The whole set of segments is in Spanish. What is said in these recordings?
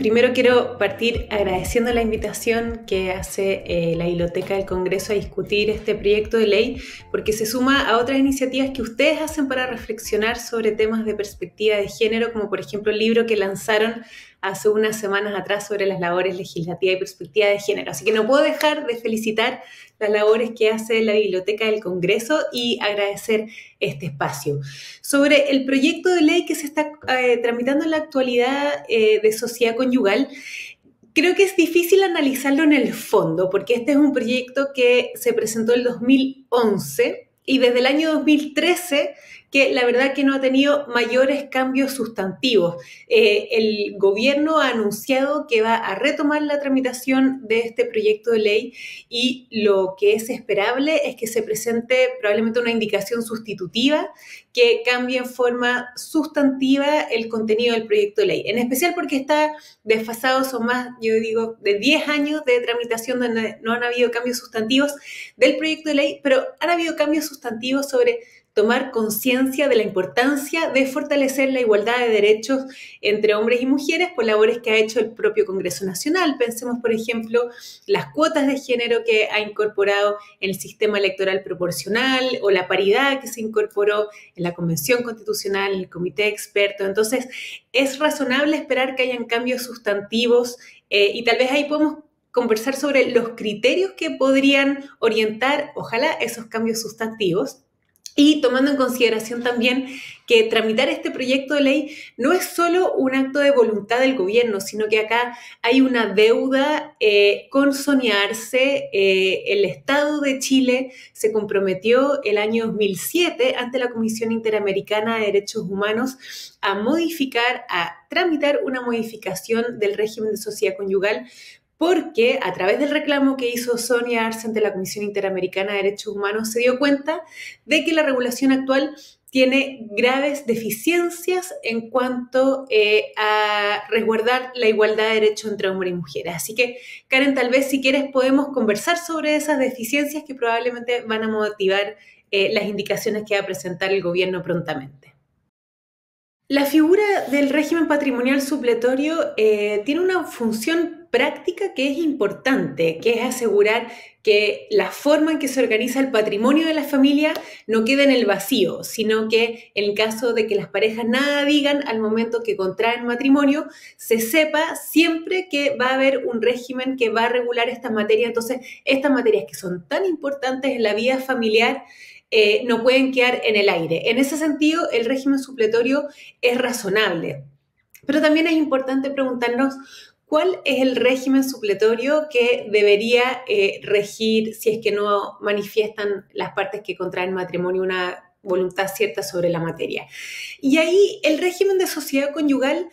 Primero quiero partir agradeciendo la invitación que hace eh, la Biblioteca del Congreso a discutir este proyecto de ley, porque se suma a otras iniciativas que ustedes hacen para reflexionar sobre temas de perspectiva de género, como por ejemplo el libro que lanzaron hace unas semanas atrás sobre las labores legislativas y perspectiva de género. Así que no puedo dejar de felicitar las labores que hace la Biblioteca del Congreso y agradecer este espacio. Sobre el proyecto de ley que se está eh, tramitando en la actualidad eh, de sociedad conyugal, creo que es difícil analizarlo en el fondo, porque este es un proyecto que se presentó en 2011 y desde el año 2013 que la verdad que no ha tenido mayores cambios sustantivos. Eh, el gobierno ha anunciado que va a retomar la tramitación de este proyecto de ley y lo que es esperable es que se presente probablemente una indicación sustitutiva que cambie en forma sustantiva el contenido del proyecto de ley, en especial porque está desfasado, son más, yo digo, de 10 años de tramitación donde no han habido cambios sustantivos del proyecto de ley, pero han habido cambios sustantivos sobre tomar conciencia de la importancia de fortalecer la igualdad de derechos entre hombres y mujeres por labores que ha hecho el propio Congreso Nacional. Pensemos, por ejemplo, las cuotas de género que ha incorporado en el sistema electoral proporcional o la paridad que se incorporó en la Convención Constitucional, en el Comité de Expertos. Entonces, es razonable esperar que hayan cambios sustantivos eh, y tal vez ahí podemos conversar sobre los criterios que podrían orientar, ojalá, esos cambios sustantivos. Y tomando en consideración también que tramitar este proyecto de ley no es solo un acto de voluntad del gobierno, sino que acá hay una deuda eh, con soñarse. Eh, el Estado de Chile se comprometió el año 2007 ante la Comisión Interamericana de Derechos Humanos a modificar, a tramitar una modificación del régimen de sociedad conyugal porque a través del reclamo que hizo Sonia Arce ante la Comisión Interamericana de Derechos Humanos se dio cuenta de que la regulación actual tiene graves deficiencias en cuanto eh, a resguardar la igualdad de derechos entre hombres y mujeres. Así que, Karen, tal vez si quieres podemos conversar sobre esas deficiencias que probablemente van a motivar eh, las indicaciones que va a presentar el gobierno prontamente. La figura del régimen patrimonial supletorio eh, tiene una función práctica que es importante, que es asegurar que la forma en que se organiza el patrimonio de la familia no quede en el vacío, sino que en el caso de que las parejas nada digan al momento que contraen matrimonio, se sepa siempre que va a haber un régimen que va a regular esta materia. Entonces, estas materias que son tan importantes en la vida familiar, eh, no pueden quedar en el aire. En ese sentido, el régimen supletorio es razonable. Pero también es importante preguntarnos ¿Cuál es el régimen supletorio que debería eh, regir si es que no manifiestan las partes que contraen matrimonio una voluntad cierta sobre la materia? Y ahí el régimen de sociedad conyugal,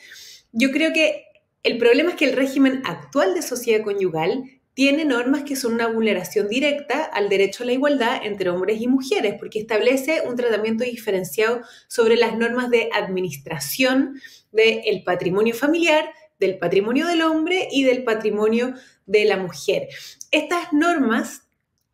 yo creo que el problema es que el régimen actual de sociedad conyugal tiene normas que son una vulneración directa al derecho a la igualdad entre hombres y mujeres, porque establece un tratamiento diferenciado sobre las normas de administración del patrimonio familiar, del patrimonio del hombre y del patrimonio de la mujer. Estas normas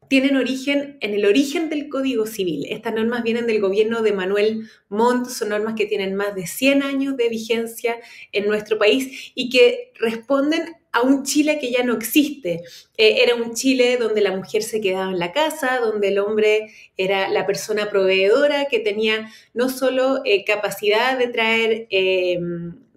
tienen origen en el origen del Código Civil. Estas normas vienen del gobierno de Manuel Montt, son normas que tienen más de 100 años de vigencia en nuestro país y que responden a un Chile que ya no existe. Eh, era un Chile donde la mujer se quedaba en la casa, donde el hombre era la persona proveedora que tenía no solo eh, capacidad de traer eh,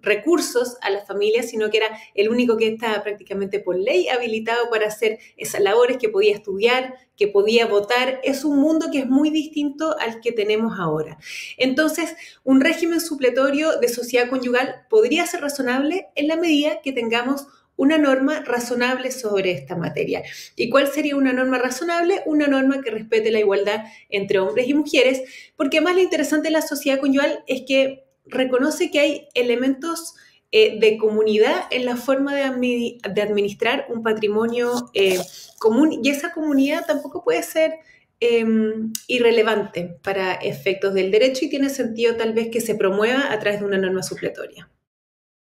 recursos a las familias, sino que era el único que estaba prácticamente por ley habilitado para hacer esas labores, que podía estudiar, que podía votar. Es un mundo que es muy distinto al que tenemos ahora. Entonces, un régimen supletorio de sociedad conyugal podría ser razonable en la medida que tengamos una norma razonable sobre esta materia. ¿Y cuál sería una norma razonable? Una norma que respete la igualdad entre hombres y mujeres, porque más lo interesante de la sociedad conyugal es que reconoce que hay elementos eh, de comunidad en la forma de, administrar un patrimonio eh, común y esa comunidad tampoco puede ser em, irrelevante para efectos del derecho y tiene sentido tal vez que se promueva a través de una norma supletoria.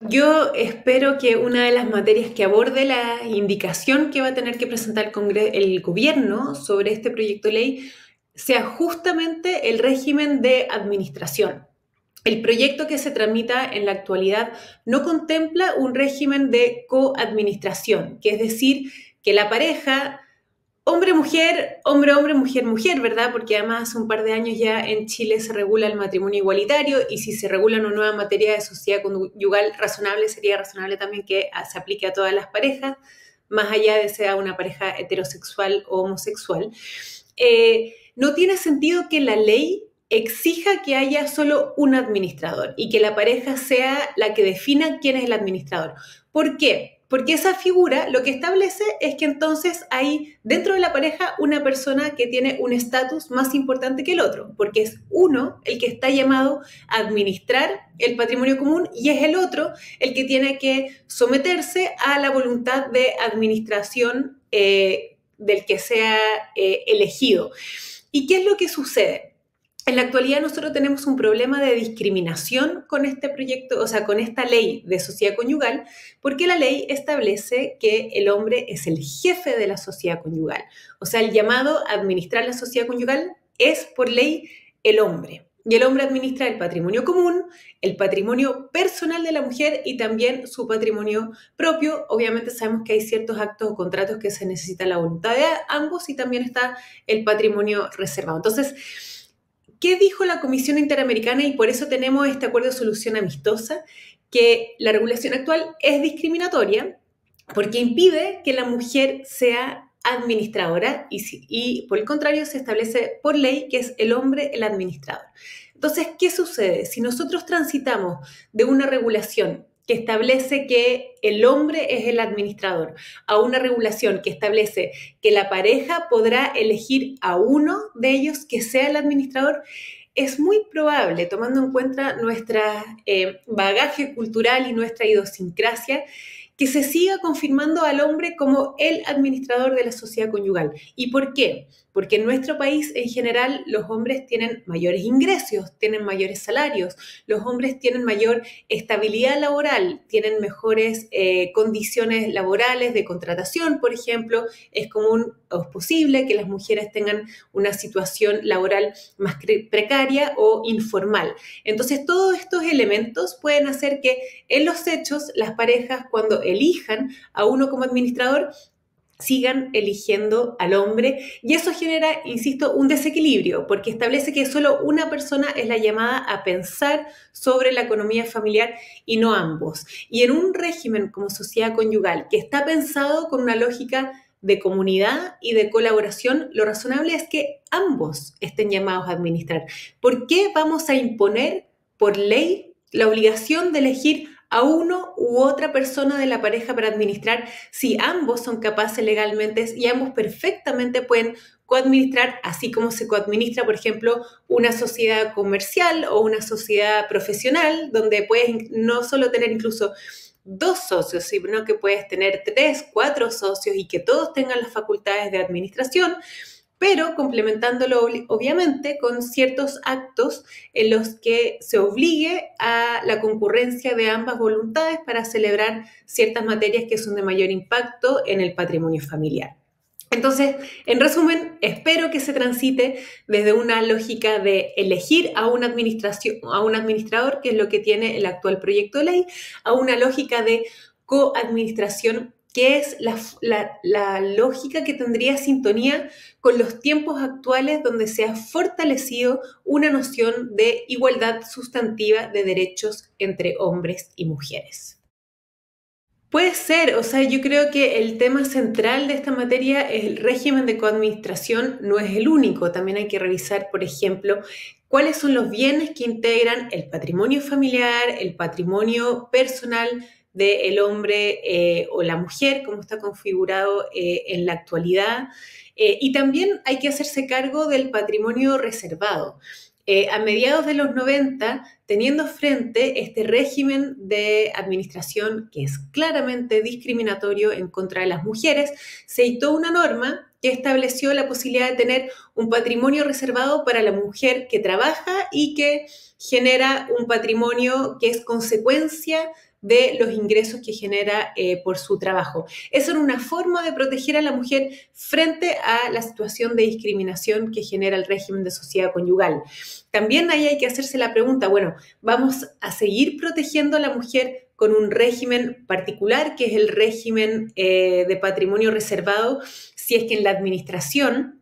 Yo espero que una de las materias que aborde la indicación que va a tener que presentar el, el gobierno sobre este proyecto de ley sea justamente el régimen de administración. El proyecto que se tramita en la actualidad no contempla un régimen de coadministración, que es decir, que la pareja hombre-mujer, hombre-hombre, mujer-mujer, ¿verdad? Porque además hace un par de años ya en Chile se regula el matrimonio igualitario y si se regula una nueva materia de sociedad conyugal razonable, sería razonable también que se aplique a todas las parejas, más allá de sea una pareja heterosexual o homosexual. Eh, no tiene sentido que la ley exija que haya solo un administrador y que la pareja sea la que defina quién es el administrador. ¿Por qué? Porque esa figura lo que establece es que entonces hay dentro de la pareja una persona que tiene un estatus más importante que el otro, porque es uno el que está llamado a administrar el patrimonio común y es el otro el que tiene que someterse a la voluntad de administración eh, del que sea eh, elegido. ¿Y qué es lo que sucede? En la actualidad nosotros tenemos un problema de discriminación con este proyecto, o sea, con esta ley de sociedad conyugal, porque la ley establece que el hombre es el jefe de la sociedad conyugal. O sea, el llamado a administrar la sociedad conyugal es por ley el hombre. Y el hombre administra el patrimonio común, el patrimonio personal de la mujer y también su patrimonio propio. Obviamente sabemos que hay ciertos actos o contratos que se necesita la voluntad de ambos y también está el patrimonio reservado. Entonces, ¿Qué dijo la Comisión Interamericana? Y por eso tenemos este acuerdo de solución amistosa, que la regulación actual es discriminatoria porque impide que la mujer sea administradora y, por el contrario se establece por ley que es el hombre el administrador. Entonces, ¿qué sucede? Si nosotros transitamos de una regulación que establece que el hombre es el administrador, a una regulación que establece que la pareja podrá elegir a uno de ellos que sea el administrador, es muy probable, tomando en cuenta nuestro eh, bagaje cultural y nuestra idiosincrasia, que se siga confirmando al hombre como el administrador de la sociedad conyugal. ¿Y por qué? Porque en nuestro país en general los hombres tienen mayores ingresos, tienen mayores salarios, los hombres tienen mayor estabilidad laboral, tienen mejores eh, condiciones laborales de contratación, por ejemplo. Es común o es posible que las mujeres tengan una situación laboral más precaria o informal. Entonces todos estos elementos pueden hacer que en los hechos las parejas cuando elijan a uno como administrador sigan eligiendo al hombre y eso genera, insisto, un desequilibrio porque establece que solo una persona es la llamada a pensar sobre la economía familiar y no ambos. Y en un régimen como sociedad conyugal que está pensado con una lógica de comunidad y de colaboración, lo razonable es que ambos estén llamados a administrar. ¿Por qué vamos a imponer por ley la obligación de elegir a uno u otra persona de la pareja para administrar si ambos son capaces legalmente y ambos perfectamente pueden coadministrar, así como se coadministra, por ejemplo, una sociedad comercial o una sociedad profesional, donde puedes no solo tener incluso dos socios, sino que puedes tener tres, cuatro socios y que todos tengan las facultades de administración pero complementándolo obviamente con ciertos actos en los que se obligue a la concurrencia de ambas voluntades para celebrar ciertas materias que son de mayor impacto en el patrimonio familiar. Entonces, en resumen, espero que se transite desde una lógica de elegir a una administración, a un administrador, que es lo que tiene el actual proyecto de ley, a una lógica de coadministración que es la, lógica que tendría sintonía con los tiempos actuales donde se ha fortalecido una noción de igualdad sustantiva de derechos entre hombres y mujeres. Puede ser, o sea, yo creo que el tema central de esta materia es el régimen de coadministración, no es el único. También hay que revisar, por ejemplo, cuáles son los bienes que integran el patrimonio familiar, el patrimonio personal, del hombre eh, o la mujer, como está configurado eh, en la actualidad. Eh, y también hay que hacerse cargo del patrimonio reservado. a mediados de los 90, teniendo frente este régimen de administración que es claramente discriminatorio en contra de las mujeres, se dictó una norma que estableció la posibilidad de tener un patrimonio reservado para la mujer que trabaja y que genera un patrimonio que es consecuencia de los ingresos que genera eh, por su trabajo. Eso es una forma de proteger a la mujer frente a la situación de discriminación que genera el régimen de sociedad conyugal. También ahí hay que hacerse la pregunta, bueno, ¿vamos a seguir protegiendo a la mujer con un régimen particular, que es el régimen eh, de patrimonio reservado, si es que en la administración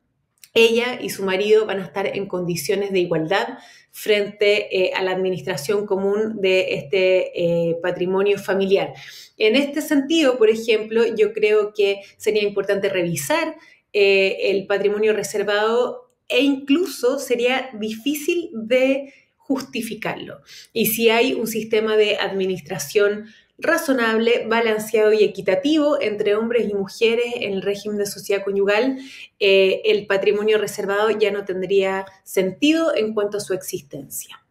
ella y su marido van a estar en condiciones de igualdad frente eh, a la administración común de este eh, patrimonio familiar. En este sentido, por ejemplo, yo creo que sería importante revisar el patrimonio reservado e incluso sería difícil de justificarlo. Y si hay un sistema de administración razonable, balanceado y equitativo entre hombres y mujeres en el régimen de sociedad conyugal, eh, el patrimonio reservado ya no tendría sentido en cuanto a su existencia.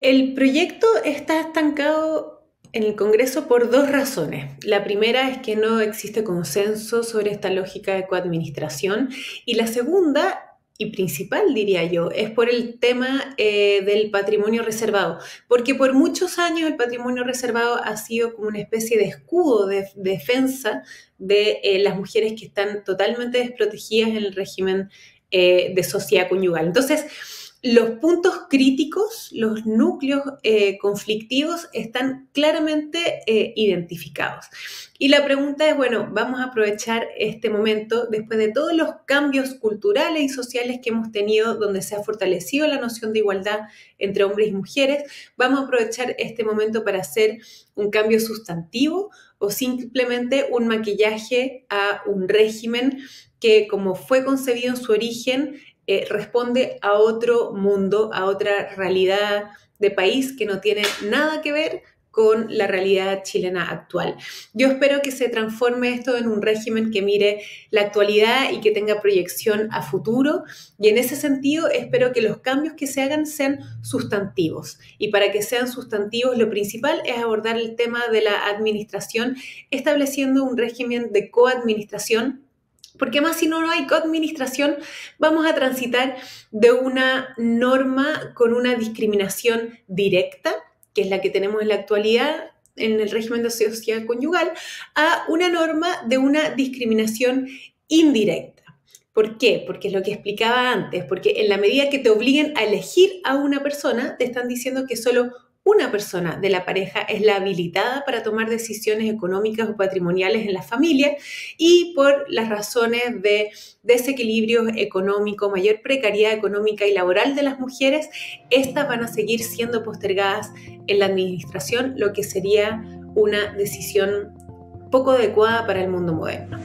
El proyecto está estancado en el Congreso por dos razones. La primera es que no existe consenso sobre esta lógica de coadministración y la segunda y principal, diría yo, es por el tema eh, del patrimonio reservado, porque por muchos años el patrimonio reservado ha sido como una especie de escudo de, defensa de eh, las mujeres que están totalmente desprotegidas en el régimen eh, de sociedad conyugal. Entonces, los puntos críticos, los núcleos eh, conflictivos están claramente eh, identificados. Y la pregunta es, bueno, vamos a aprovechar este momento después de todos los cambios culturales y sociales que hemos tenido, donde se ha fortalecido la noción de igualdad entre hombres y mujeres, vamos a aprovechar este momento para hacer un cambio sustantivo o simplemente un maquillaje a un régimen que como fue concebido en su origen, eh, responde a otro mundo, a otra realidad de país que no tiene nada que ver con la realidad chilena actual. Yo espero que se transforme esto en un régimen que mire la actualidad y que tenga proyección a futuro y en ese sentido espero que los cambios que se hagan sean sustantivos y para que sean sustantivos lo principal es abordar el tema de la administración estableciendo un régimen de coadministración porque más si no, hay coadministración, vamos a transitar de una norma con una discriminación directa, que es la que tenemos en la actualidad en el régimen de sociedad conyugal, a una norma de una discriminación indirecta. ¿Por qué? Porque es lo que explicaba antes, porque en la medida que te obliguen a elegir a una persona, te están diciendo que solo una persona de la pareja es la habilitada para tomar decisiones económicas o patrimoniales en la familia y por las razones de desequilibrio económico, mayor precariedad económica y laboral de las mujeres, estas van a seguir siendo postergadas en la administración, lo que sería una decisión poco adecuada para el mundo moderno.